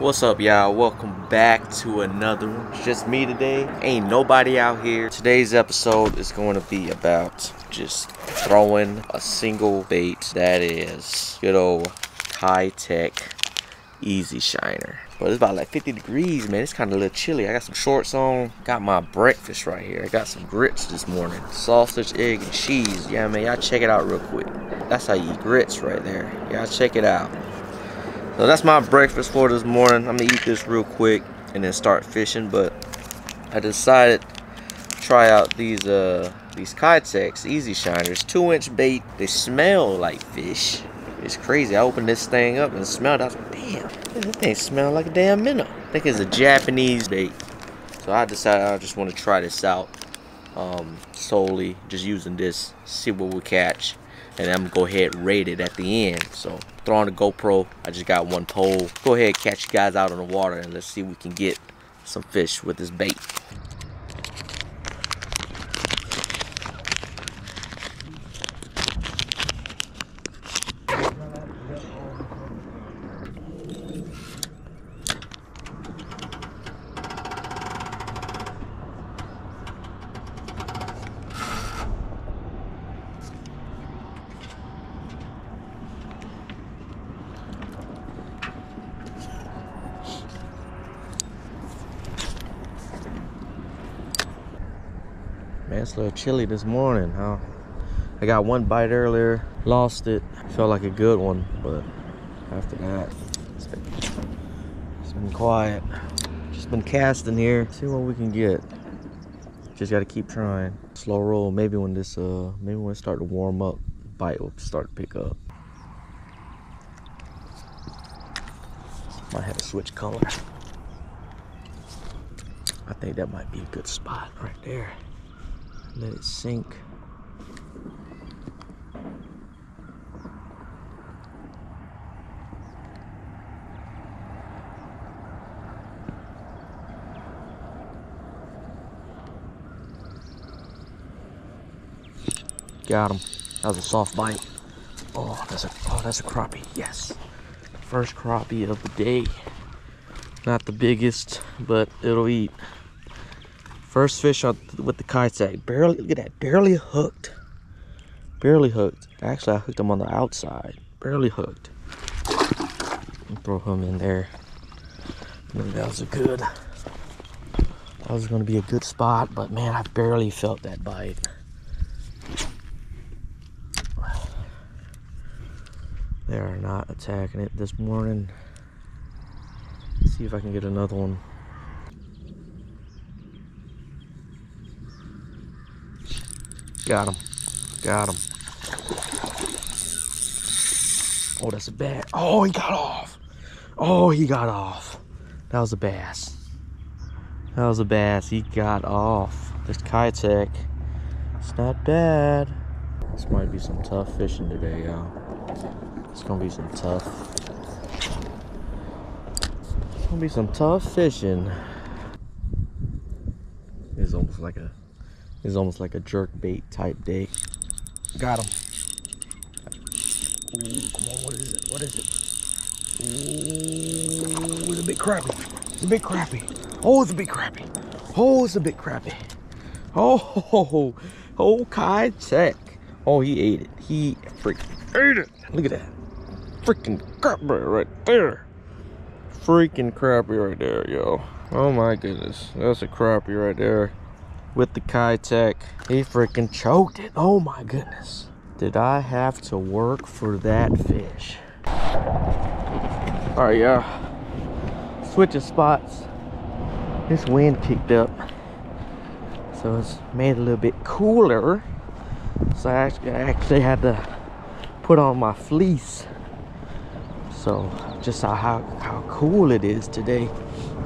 What's up, y'all? Welcome back to another one. It's just me today. Ain't nobody out here. Today's episode is going to be about just throwing a single bait that is good old Keitech Easy Shiner. But it's about like 50 degrees, man. It's kind of a little chilly. I got some shorts on. Got my breakfast right here. I got some grits this morning. Sausage, egg, and cheese. Yeah, man. Y'all check it out real quick. That's how you eat grits right there. Y'all check it out. So that's my breakfast for this morning. I'm gonna eat this real quick and then start fishing. But I decided to try out these uh these Keitechs Easy Shiners, two inch bait. They smell like fish. It's crazy. I opened this thing up and smelled. I was like, damn, this thing smells like a damn minnow. I think it's a Japanese bait. So I decided I just want to try this out um, solely, just using this, see what we catch and I'm gonna go ahead rate it at the end. So throwing the GoPro. I just got one pole. Go ahead, catch you guys out on the water, and let's see if we can get some fish with this bait. It's a little chilly this morning, huh? I got one bite earlier, lost it. Felt like a good one, but after that, it's been, it's been quiet. Just been casting here, see what we can get. Just gotta keep trying. Slow roll, maybe when this, uh, maybe when it start to warm up, bite will start to pick up. Might have to switch color. I think that might be a good spot right there let it sink. Got him. That was a soft bite. Oh, that's a oh, that's a crappie. Yes, first crappie of the day. Not the biggest, but it'll eat. First fish on with the Keitech. Barely, look at that, barely hooked. Barely hooked. Actually, I hooked him on the outside. Barely hooked. Throw him in there. Maybe that was a good, that was gonna be a good spot, but man, I barely felt that bite. They are not attacking it this morning. Let's see if I can get another one. Got him. Got him. Oh, that's a bass. Oh, he got off. Oh, he got off. That was a bass. That was a bass. He got off. This Keitech. It's not bad. This might be some tough fishing today, y'all. It's gonna be some tough. It's gonna be some tough fishing. It's almost like a is almost like a jerk bait type day. Got him. Ooh, come on, what is it? What is it? Ooh, it's a big crappie. It's a big crappie. Oh, it's a big crappie. Oh, it's a big crappie. Oh, oh. Oh, Keitech. Oh, he ate it. He freaking ate it. Look at that. Freaking crappie right there. Freaking crappie right there, yo. Oh my goodness. That's a crappie right there with the Keitech. He freaking choked it. Oh my goodness. Did I have to work for that fish? All right, yeah. Switch of spots. This wind kicked up. So it's made it a little bit cooler. So I actually, I actually had to put on my fleece. So just how, how cool it is today.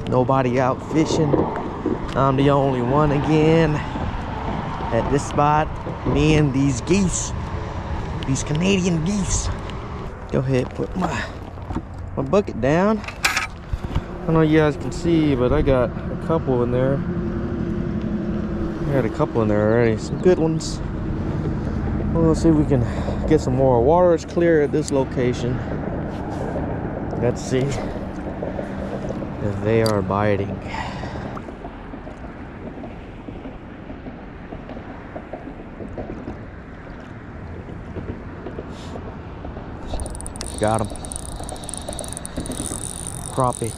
Nobody out fishing I'm the only one again at this spot. Me and these geese, these Canadian geese. Go ahead, put my my bucket down. I don't know if you guys can see, but I got a couple in there. I got a couple in there already, some good ones. Well, let's see if we can get some more. Water is clear at this location. Let's see. if they are biting. Got him. Crappie.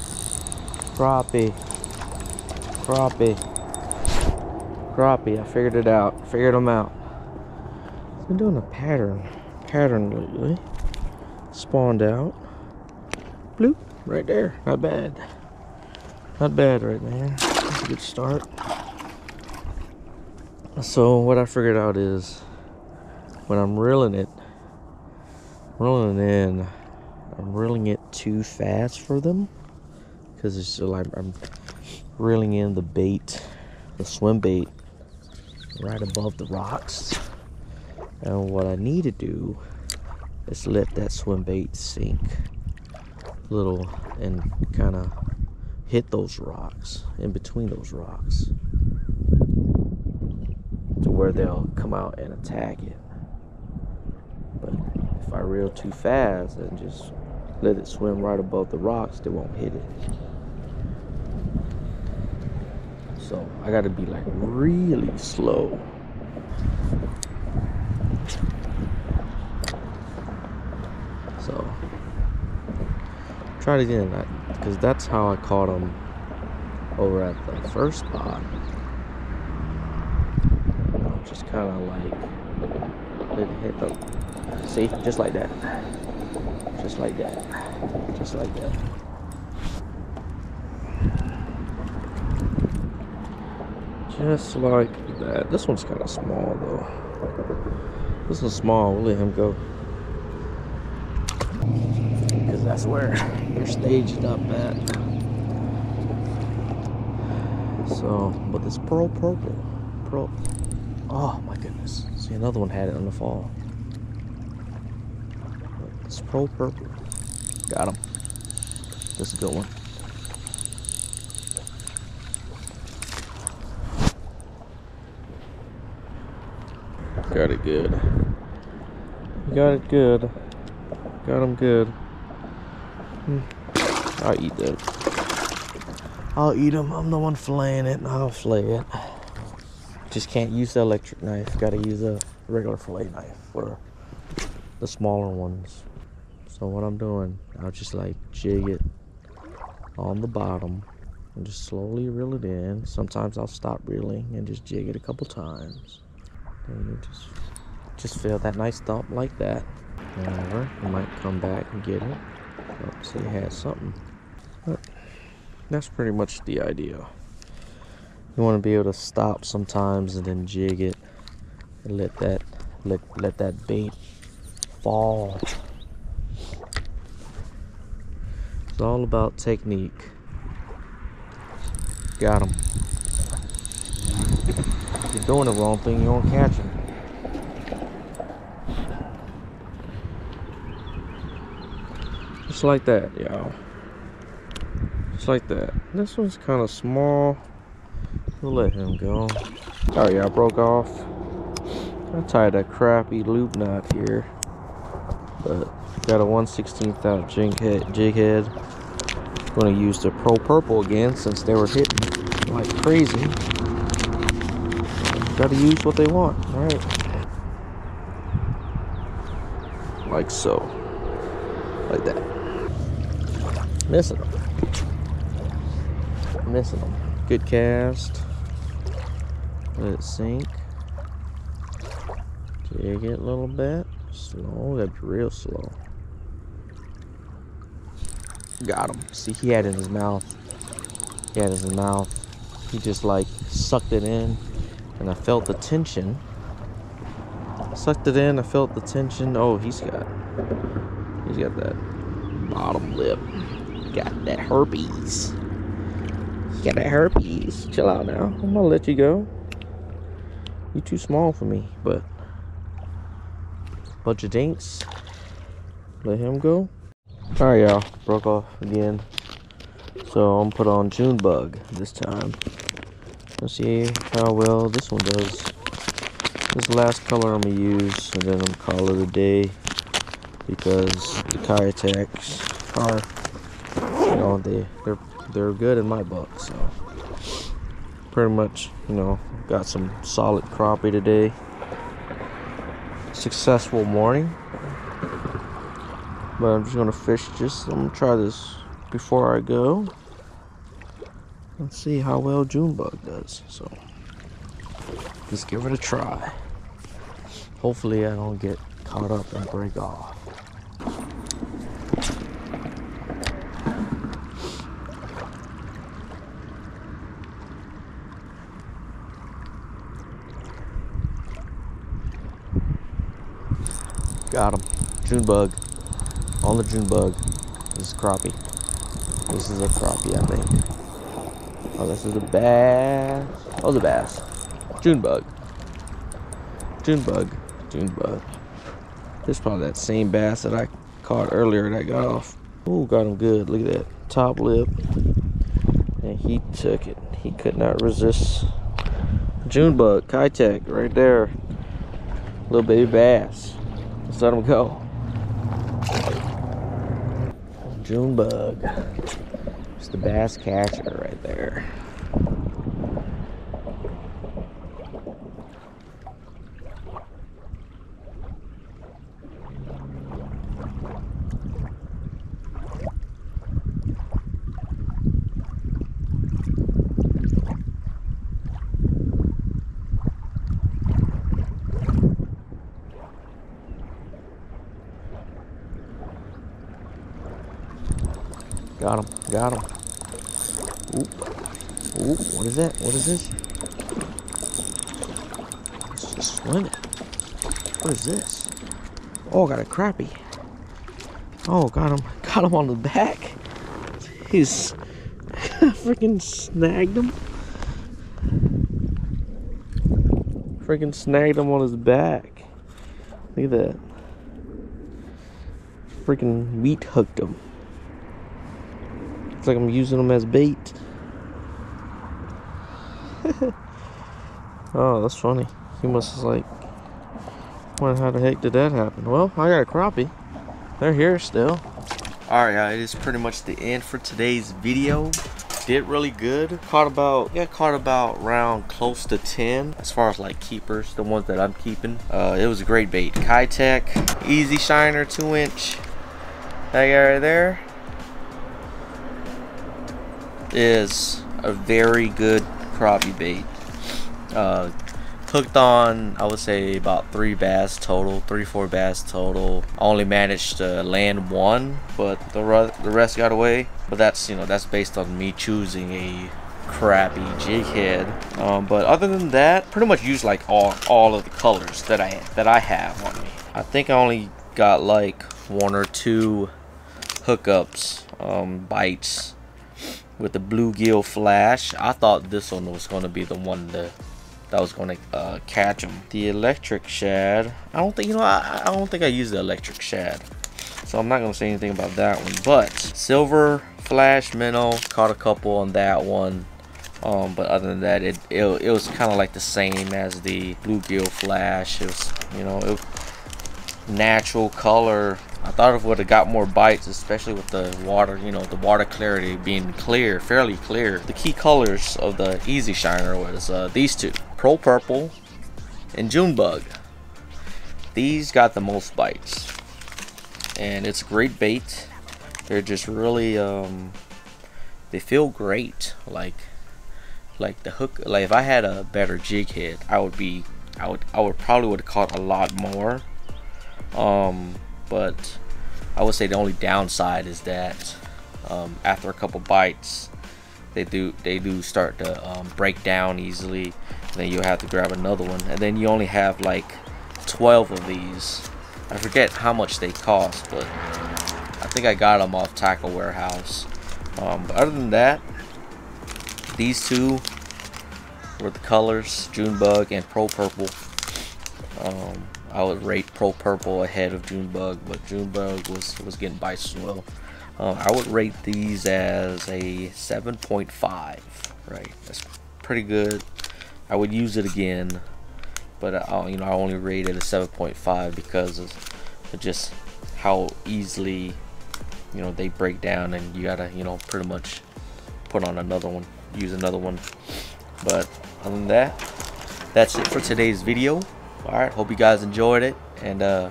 Crappie. Crappie. Crappie. I figured it out. Figured them out. It's been doing a pattern. Pattern lately. Spawned out. Bloop. Right there. Not bad. Not bad right there. That's a good start. So what I figured out is when I'm reeling it, reeling in, I'm reeling it too fast for them because it's like I'm reeling in the bait, the swim bait, right above the rocks. And what I need to do is let that swim bait sink a little and kind of hit those rocks, in between those rocks, to where they'll come out and attack it. If I reel too fast and just let it swim right above the rocks, they won't hit it. So I gotta be like really slow. So try it again because that's how I caught them over at the first spot. You know, just kind of like let it hit the see just like that, just like that, just like that. Just like that. This one's kind of small though. This one's small. We'll let him go. Because that's where they're staged up at. So, but this pearl purple. Pearl. Oh my goodness. See, another one had it in the fall. Purple. Got him. This is a good one. Got it good. Got it good. Got him good. Hmm. I'll eat that. I'll eat them. I'm the one flaying it. I'll flay it. Just can't use the electric knife. Gotta use a regular fillet knife for the smaller ones. So what I'm doing, I'll just like jig it on the bottom and just slowly reel it in. Sometimes I'll stop reeling and just jig it a couple times. And you just just feel that nice thump like that. Whenever you might come back and get it. Oh, see, it has something. But that's pretty much the idea. You want to be able to stop sometimes and then jig it and let that let let that bait fall. It's all about technique. Got him. You're doing the wrong thing, you won't catch him. Just like that, y'all. Just like that. This one's kind of small. We'll let him go. Oh yeah, I broke off. I tied a crappy loop knot here. But got a 1 16th out jig head. Jig head. Gonna use the Pro Purple again since they were hitting like crazy. Gotta use what they want, right? Like so. Like that. Missing them. Missing them. Good cast. Let it sink. Jig it a little bit. Slow. Be real slow. Got him. See, he had it in his mouth. He had it in his mouth. He just like sucked it in, and I felt the tension. Sucked it in. I felt the tension. Oh, he's got. He's got that bottom lip. Got that herpes. Got that herpes. Chill out now. I'm gonna let you go. You too small for me, but bunch of dinks. Let him go. Alright y'all, broke off again. So I'm put on June bug this time. Let's see how well this one does. This is the last color I'm gonna use and then I'm call it a day because the Keitechs are you know they they're they're good in my book. So pretty much, you know, got some solid crappie today. Successful morning. But I'm just gonna fish just I'm gonna try this before I go. Let's see how well Junebug does. So let's give it a try. Hopefully I don't get caught up and break off. Got him. Junebug. On the June bug. This is crappie. This is a crappie, I think. Oh, this is a bass. Oh, the bass. June bug. June bug. June bug. This is probably that same bass that I caught earlier that got off. Oh, got him good. Look at that. Top lip. And he took it. He could not resist. Junebug. Keitech right there. Little baby bass. Let's let him go. Junebug. It's the bass catcher right there. Got him. Got him. Oop. Oop. What is that? What is this? It's just swimming. What is this? Oh, got a crappie. Oh, got him. Got him on the back. He's freaking snagged him. Freaking snagged him on his back. Look at that. Freaking meat hooked him. Looks like I'm using them as bait. oh, that's funny. He must like, wonder how the heck did that happen? Well, I got a crappie. They're here still. Alright, guys, it is pretty much the end for today's video. Did really good. Caught about, yeah, caught about round close to 10 as far as like keepers, the ones that I'm keeping. Uh, it was a great bait. Keitech, easy shiner, two inch. That guy right there is a very good crappie bait. Uh, hooked on, I would say about three bass total, three, four bass total. Only managed to land one, but the, the rest got away. But that's, you know, that's based on me choosing a crappy jig head. Um, but other than that, pretty much use like all, all of the colors that I, that I have on me. I think I only got like one or two hookups, um, bites with the bluegill flash. I thought this one was going to be the one that that was going to uh, catch him. The electric shad. I don't think you know. I, I don't think I used the electric shad, so I'm not going to say anything about that one. But silver flash minnow caught a couple on that one. Um, but other than that, it it, it was kind of like the same as the bluegill flash. It was you know it, natural color I thought it would have got more bites, especially with the water, you know, the water clarity being clear, fairly clear. The key colors of the Easy Shiner was uh, these two, Pro Purple and Junebug. These got the most bites. And it's great bait. They're just really, um, they feel great. Like, like the hook, like if I had a better jig head, I would be, I would, I would probably would have caught a lot more. Um, but I would say the only downside is that um, after a couple bites they do they do start to um, break down easily. Then you'll have to grab another one. And then you only have like 12 of these. I forget how much they cost but I think I got them off Tackle Warehouse. Um, but other than that these two were the colors Junebug and Pro Purple. Um, I would rate Pro Purple ahead of Junebug, but Junebug was was getting as well. Uh, I would rate these as a 7.5. Right, that's pretty good. I would use it again, but I, you know I only rated it a 7.5 because of just how easily you know they break down and you gotta you know pretty much put on another one use another one but other than that that's it for today's video all right hope you guys enjoyed it and uh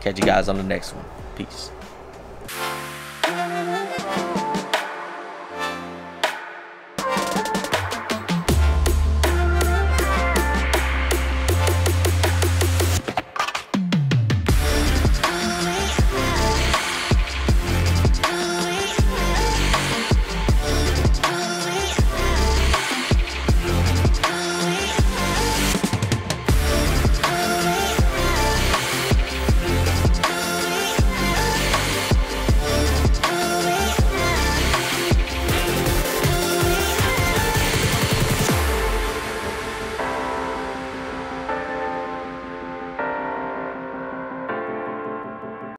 catch you guys on the next one. Peace